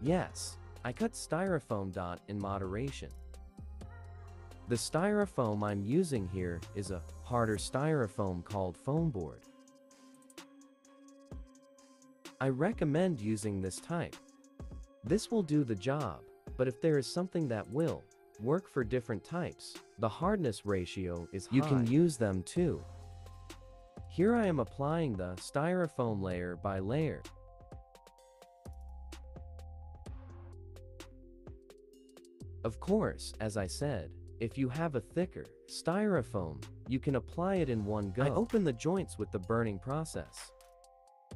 Yes, I cut styrofoam dot in moderation. The styrofoam I'm using here is a harder styrofoam called foam board. I recommend using this type. This will do the job, but if there is something that will work for different types, the hardness ratio is high. You can use them too. Here I am applying the styrofoam layer by layer. Of course, as I said, if you have a thicker styrofoam, you can apply it in one go. I open the joints with the burning process.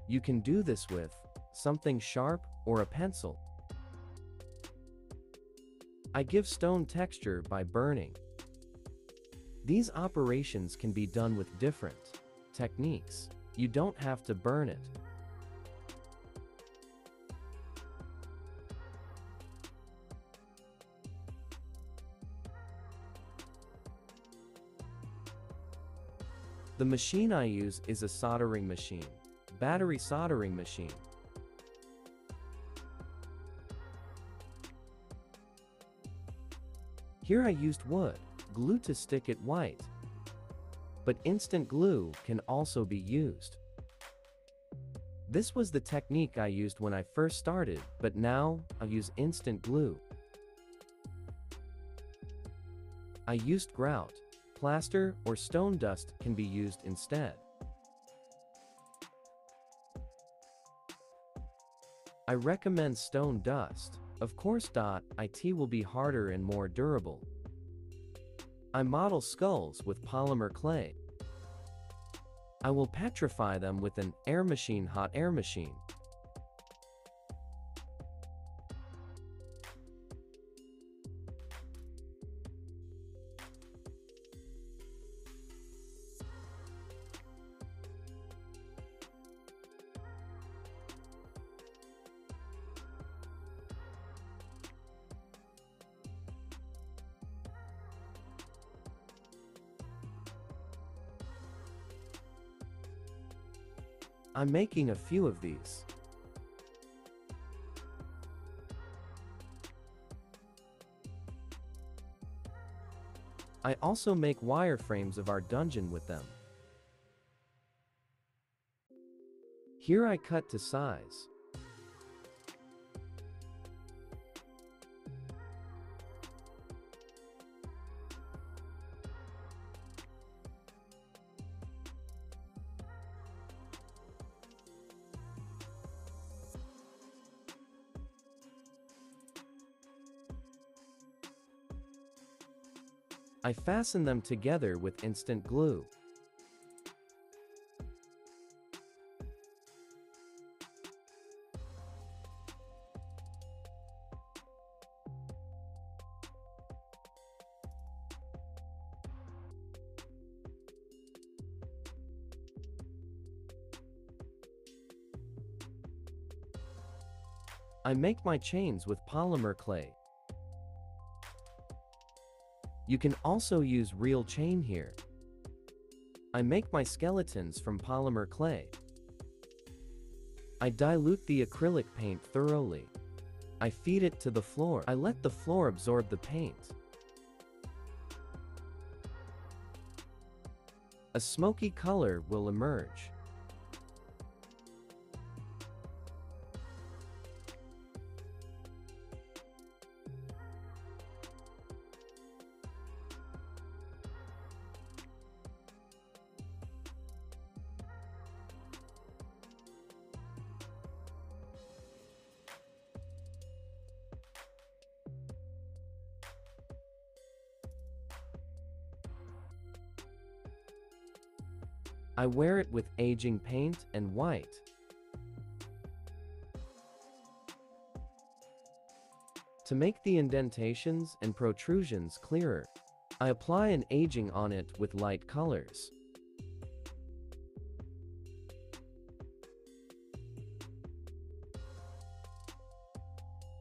You can do this with something sharp or a pencil. I give stone texture by burning. These operations can be done with different techniques. You don't have to burn it. The machine I use is a soldering machine, battery soldering machine. Here I used wood, glue to stick it white. But instant glue can also be used. This was the technique I used when I first started, but now, I use instant glue. I used grout, Plaster or stone dust can be used instead. I recommend stone dust. Of course. It will be harder and more durable. I model skulls with polymer clay. I will petrify them with an air machine hot air machine. I'm making a few of these. I also make wireframes of our dungeon with them. Here I cut to size. I fasten them together with instant glue. I make my chains with polymer clay. You can also use real chain here. I make my skeletons from polymer clay. I dilute the acrylic paint thoroughly. I feed it to the floor. I let the floor absorb the paint. A smoky color will emerge. I wear it with aging paint and white. To make the indentations and protrusions clearer, I apply an aging on it with light colors.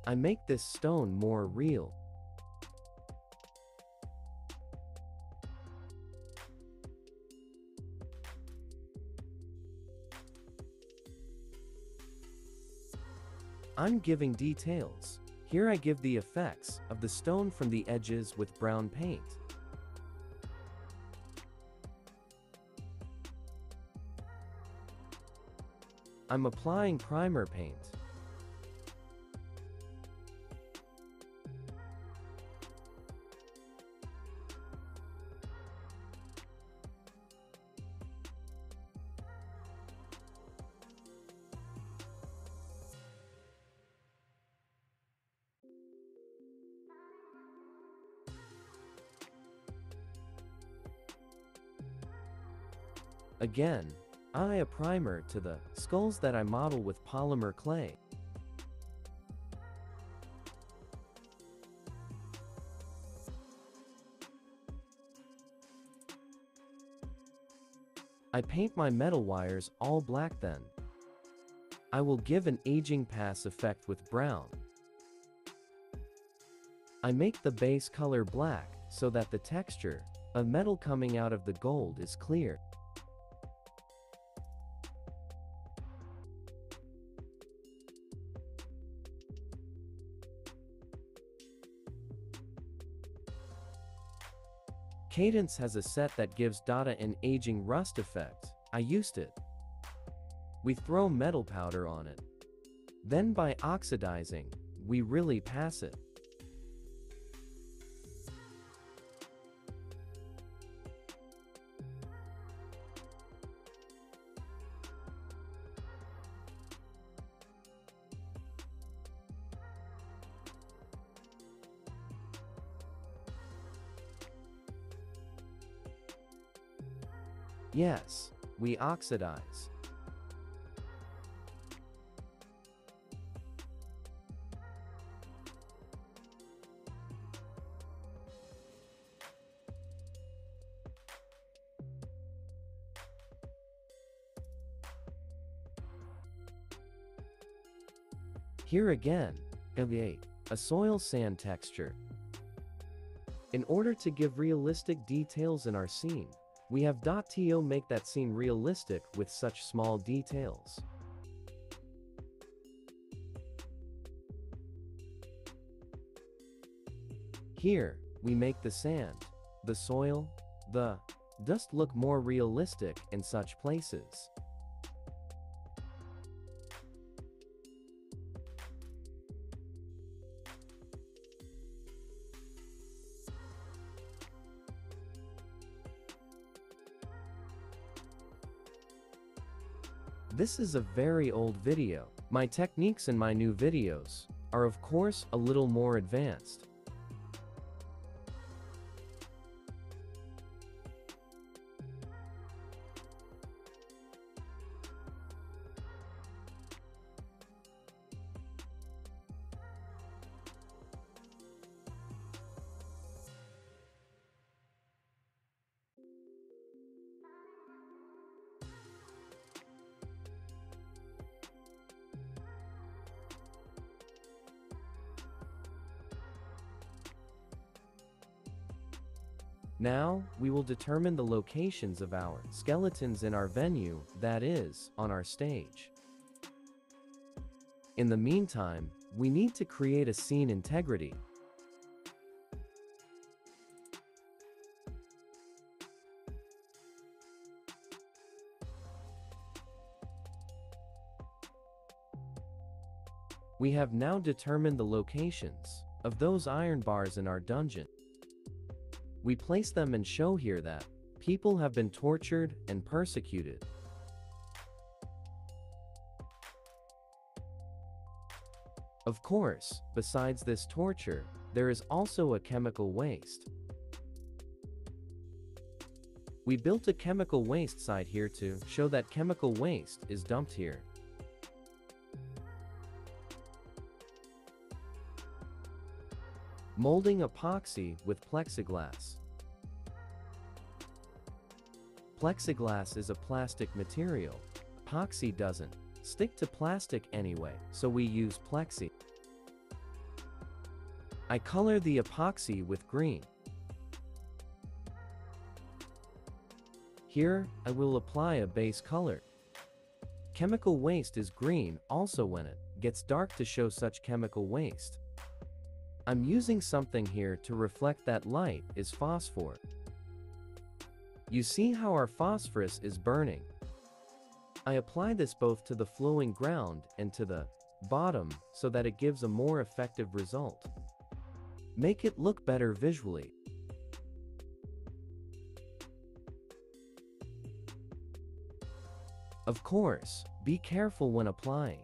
I make this stone more real. I'm giving details. Here I give the effects of the stone from the edges with brown paint. I'm applying primer paint. Again, I a primer to the skulls that I model with polymer clay. I paint my metal wires all black then. I will give an aging pass effect with brown. I make the base color black so that the texture of metal coming out of the gold is clear. Cadence has a set that gives data an aging rust effect. I used it. We throw metal powder on it. Then by oxidizing, we really pass it. Yes, we oxidize. Here again, a, a soil sand texture. In order to give realistic details in our scene, we have .to make that scene realistic with such small details. Here, we make the sand, the soil, the dust look more realistic in such places. This is a very old video. My techniques in my new videos are of course a little more advanced. Now, we will determine the locations of our skeletons in our venue, that is, on our stage. In the meantime, we need to create a scene integrity. We have now determined the locations of those iron bars in our dungeon. We place them and show here that people have been tortured and persecuted. Of course, besides this torture, there is also a chemical waste. We built a chemical waste site here to show that chemical waste is dumped here. Molding epoxy with plexiglass. Plexiglass is a plastic material. Epoxy doesn't stick to plastic anyway, so we use plexi. I color the epoxy with green. Here, I will apply a base color. Chemical waste is green also when it gets dark to show such chemical waste. I'm using something here to reflect that light is phosphor. You see how our phosphorus is burning. I apply this both to the flowing ground and to the bottom so that it gives a more effective result. Make it look better visually. Of course, be careful when applying.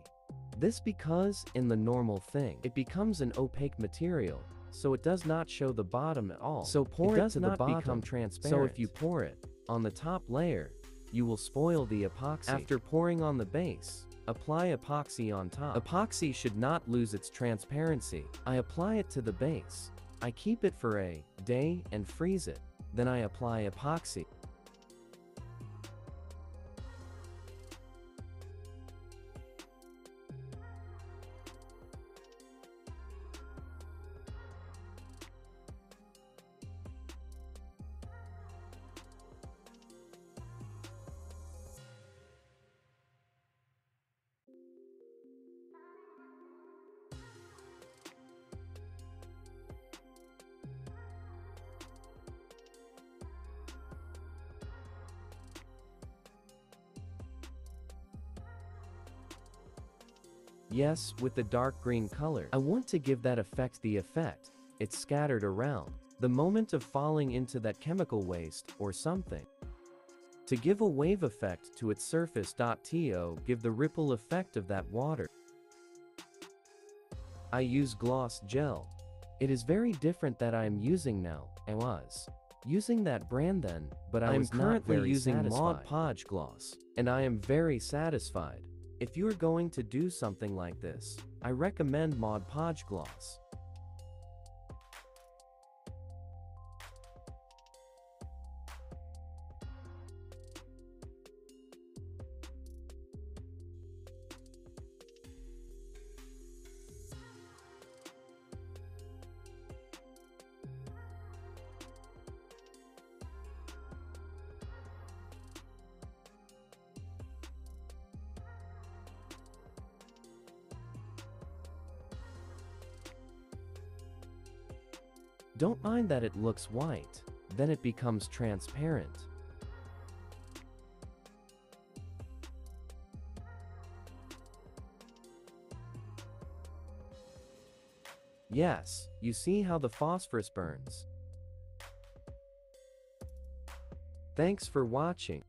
This because, in the normal thing, it becomes an opaque material, so it does not show the bottom at all. So pour it, it does to not the bottom, become transparent. transparent. So if you pour it on the top layer, you will spoil the epoxy. After pouring on the base, apply epoxy on top. Epoxy should not lose its transparency. I apply it to the base. I keep it for a day and freeze it. Then I apply epoxy. Yes, with the dark green color. I want to give that effect the effect. It's scattered around. The moment of falling into that chemical waste or something. To give a wave effect to its surface. To give the ripple effect of that water. I use gloss gel. It is very different that I am using now. I was using that brand then, but I I'm was not currently using using Mod. Podge gloss, and I am very satisfied. If you are going to do something like this, I recommend Mod Podge gloss. Don't mind that it looks white, then it becomes transparent. Yes, you see how the phosphorus burns. Thanks for watching.